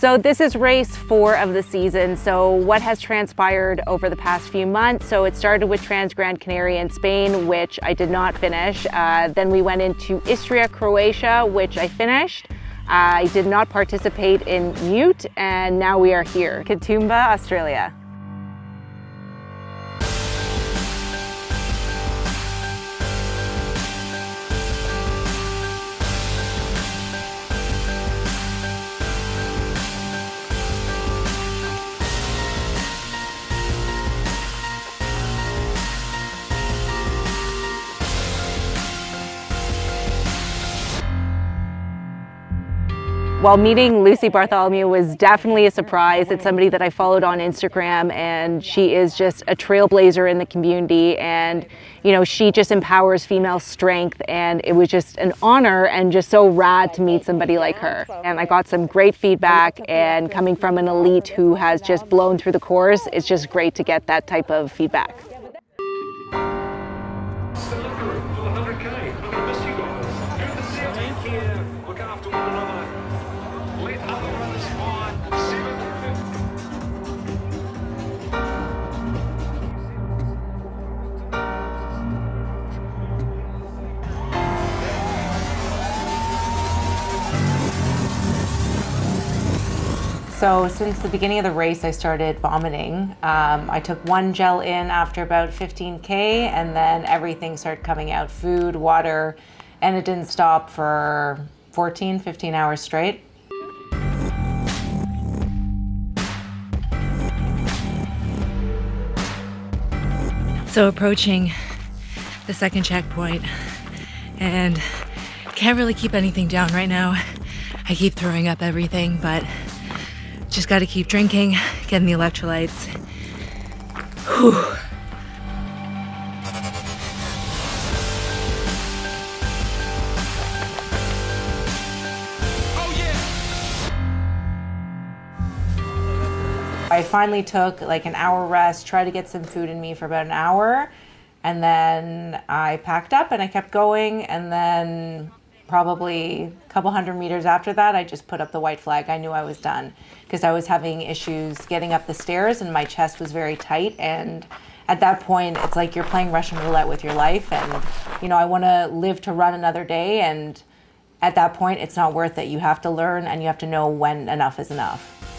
So this is race four of the season. So what has transpired over the past few months? So it started with Trans Gran Canaria in Spain, which I did not finish. Uh, then we went into Istria, Croatia, which I finished. I did not participate in MIUT, and now we are here, Katoomba, Australia. While meeting Lucy Bartholomew was definitely a surprise. It's somebody that I followed on Instagram and she is just a trailblazer in the community and you know she just empowers female strength and it was just an honor and just so rad to meet somebody like her. And I got some great feedback and coming from an elite who has just blown through the course, it's just great to get that type of feedback. So since the beginning of the race, I started vomiting. Um, I took one gel in after about 15K and then everything started coming out, food, water, and it didn't stop for 14, 15 hours straight. So approaching the second checkpoint and can't really keep anything down right now. I keep throwing up everything, but just got to keep drinking, getting the electrolytes. Whew. I finally took like an hour rest, tried to get some food in me for about an hour, and then I packed up and I kept going. And then probably a couple hundred meters after that, I just put up the white flag. I knew I was done because I was having issues getting up the stairs and my chest was very tight. And at that point, it's like you're playing Russian roulette with your life. And, you know, I want to live to run another day. And at that point, it's not worth it. You have to learn and you have to know when enough is enough.